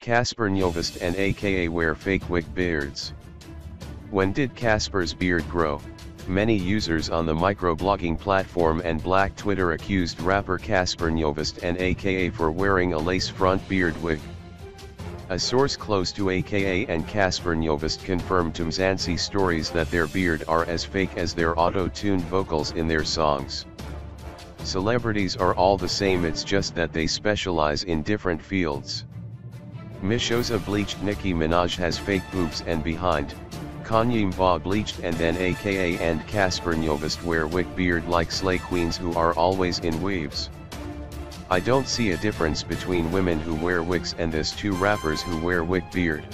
Cassper Nyovest and aka wear fake wig beards. When did Cassper's beard grow? Many users on the microblogging platform and Black Twitter accused rapper Cassper Nyovest and aka for wearing a lace front beard wig. A source close to aka and Cassper Nyovest confirmed to Mzansi stories that their beard are as fake as their auto-tuned vocals in their songs. Celebrities are all the same it's just that they specialize in different fields. Mshoza bleached Nicki Minaj has fake boobs and behind, Kanyi Mbau bleached and then aka and Cassper Nyovest wear wig beard like slay queens who are always in waves. I don't see a difference between women who wear wigs and this two rappers who wear wig beard.